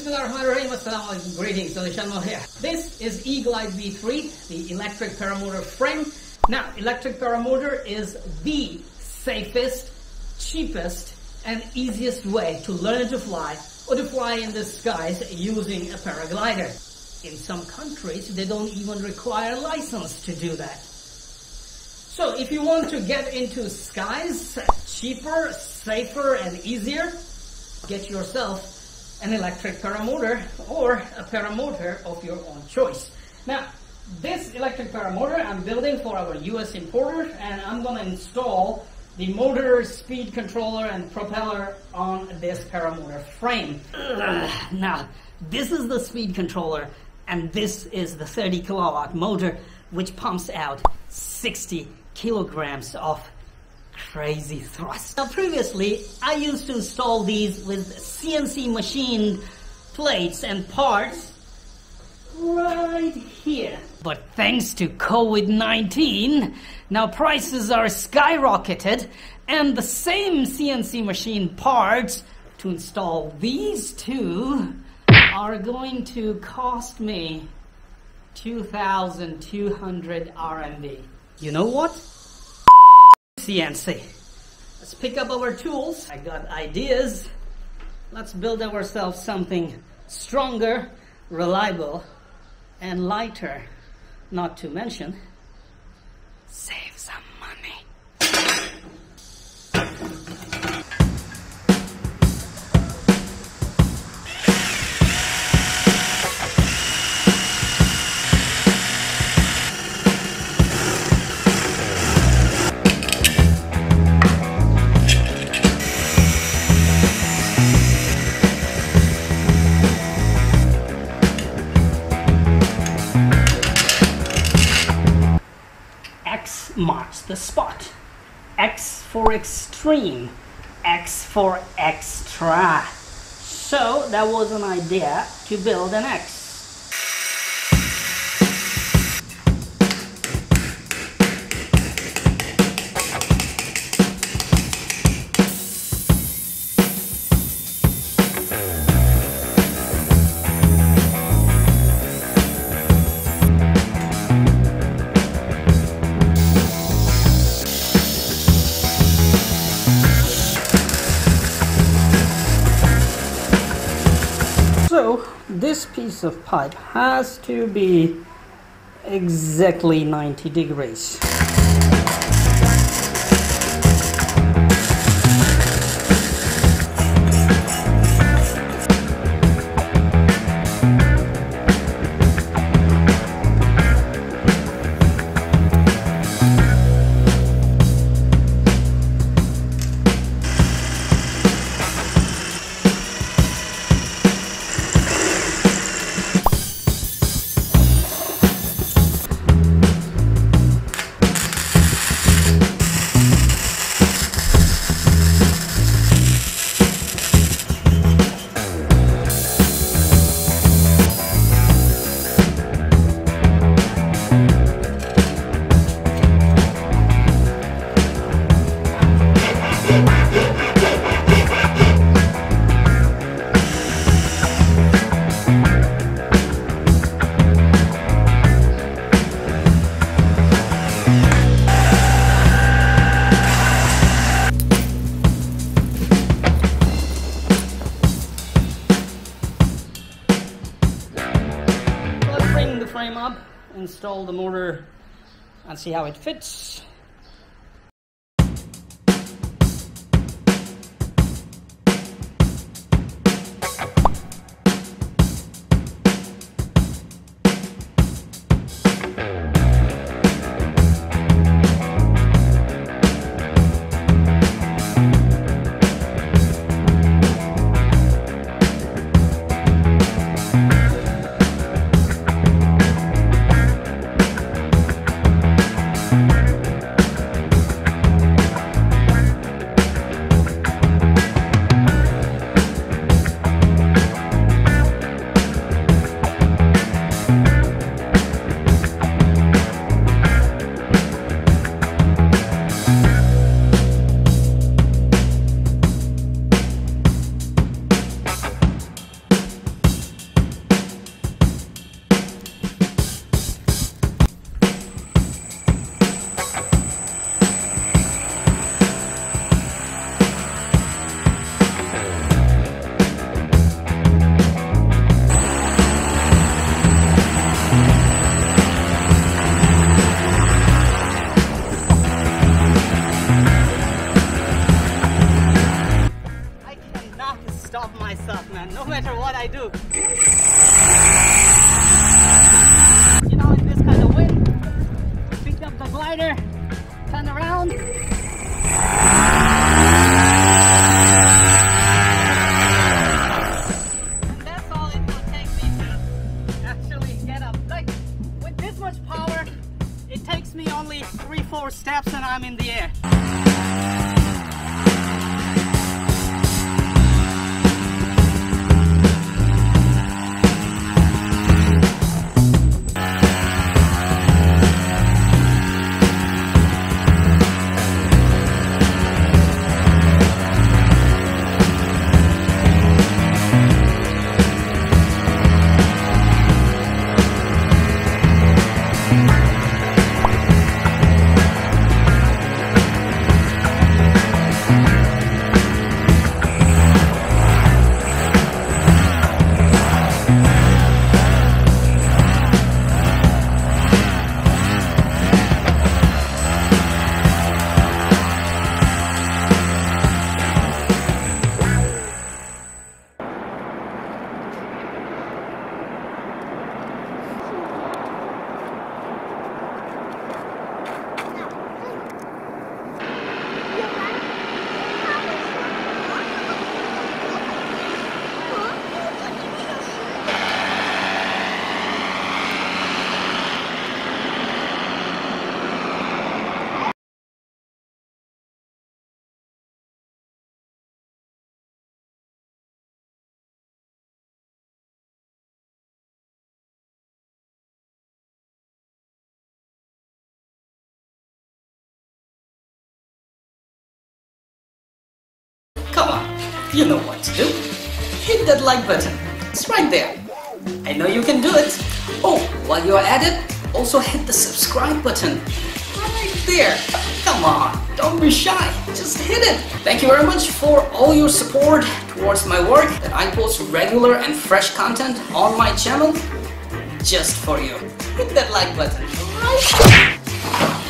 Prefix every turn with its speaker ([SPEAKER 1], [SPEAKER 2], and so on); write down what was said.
[SPEAKER 1] Bismillahirrahmanirrahim. Assalamu alaikum. Greetings. Alishan here. This is E-Glide V3, the electric paramotor frame. Now, electric paramotor is the safest, cheapest, and easiest way to learn to fly or to fly in the skies using a paraglider. In some countries, they don't even require a license to do that. So if you want to get into skies cheaper, safer, and easier, get yourself an electric paramotor or a paramotor of your own choice. Now, this electric paramotor I'm building for our US importer and I'm going to install the motor, speed controller, and propeller on this paramotor frame. Ugh, now, this is the speed controller and this is the 30 kilowatt motor which pumps out 60 kilograms of crazy thrust. Now previously, I used to install these with CNC machined plates and parts right here. But thanks to COVID-19, now prices are skyrocketed and the same CNC machine parts to install these two are going to cost me 2,200 RMB. You know what? CNC. Let's pick up our tools. I got ideas. Let's build ourselves something stronger, reliable, and lighter. Not to mention, save Marks the spot. X for extreme. X for extra. So that was an idea to build an X. this piece of pipe has to be exactly 90 degrees. Install the motor, and see how it fits. stop myself, man. No matter what I do. You know, in this kind of wind, pick up the glider, turn around.
[SPEAKER 2] Come on, you know what to do. Hit that like button. It's right there. I know you can do it. Oh, while you're at it, also hit the subscribe button. Right there. Come on, don't be shy. Just hit it. Thank you very much for all your support towards my work that I post regular and fresh content on my channel just for you. Hit that like button right